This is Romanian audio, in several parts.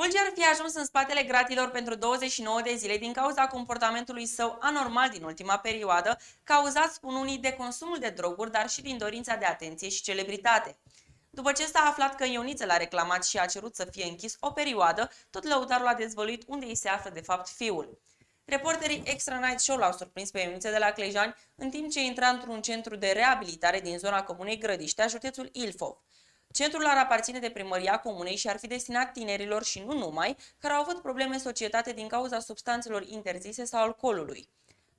Fulgi ar fi ajuns în spatele gratilor pentru 29 de zile din cauza comportamentului său anormal din ultima perioadă, cauzat, spun unii, de consumul de droguri, dar și din dorința de atenție și celebritate. După ce s-a aflat că Ioniță l-a reclamat și a cerut să fie închis o perioadă, tot lăutarul a dezvăluit unde îi se află de fapt fiul. Reporterii Extra Night Show l-au surprins pe Ioniță de la Clejani în timp ce intra într-un centru de reabilitare din zona comunei Grădiștea, județul Ilfov. Centrul ar aparține de primăria comunei și ar fi destinat tinerilor și nu numai, care au avut probleme în societate din cauza substanțelor interzise sau alcoolului.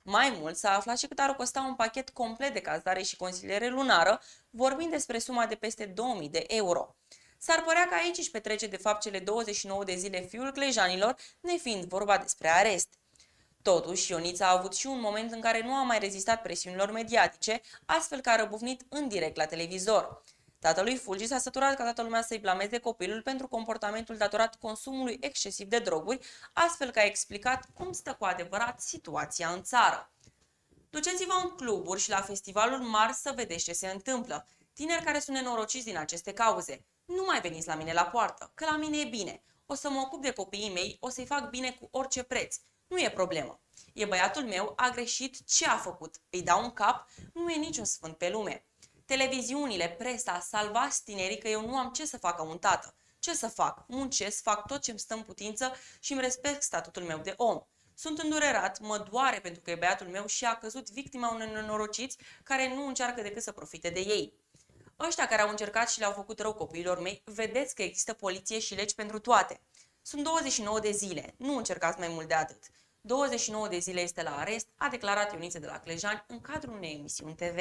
Mai mult, s-a aflat și cât ar costa un pachet complet de cazare și consiliere lunară, vorbind despre suma de peste 2000 de euro. S-ar părea că aici își petrece de fapt cele 29 de zile fiul clejanilor, nefiind vorba despre arest. Totuși, Ionița a avut și un moment în care nu a mai rezistat presiunilor mediatice, astfel că a răbufnit în direct la televizor. Tatălui Fulgi s-a săturat ca toată lumea să-i blameze copilul pentru comportamentul datorat consumului excesiv de droguri, astfel că a explicat cum stă cu adevărat situația în țară. Duceți-vă în cluburi și la festivalul mari să vedeți ce se întâmplă. Tineri care sunt nenorociți din aceste cauze. Nu mai veniți la mine la poartă, că la mine e bine. O să mă ocup de copiii mei, o să-i fac bine cu orice preț. Nu e problemă. E băiatul meu, a greșit, ce a făcut? Îi dau un cap? Nu e niciun sfânt pe lume. Televiziunile, presa, salvați tinerii că eu nu am ce să facă un tată. Ce să fac? Muncesc, fac tot ce îmi stă în putință și îmi respect statutul meu de om. Sunt îndurerat, mă doare pentru că e băiatul meu și a căzut victima unui nenorociți care nu încearcă decât să profite de ei. Ăștia care au încercat și le-au făcut rău copiilor mei, vedeți că există poliție și legi pentru toate. Sunt 29 de zile, nu încercați mai mult de atât. 29 de zile este la arest, a declarat Ioniță de la Clejan în cadrul unei emisiuni TV.